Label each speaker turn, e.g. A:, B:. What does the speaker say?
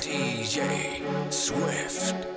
A: DJ Swift.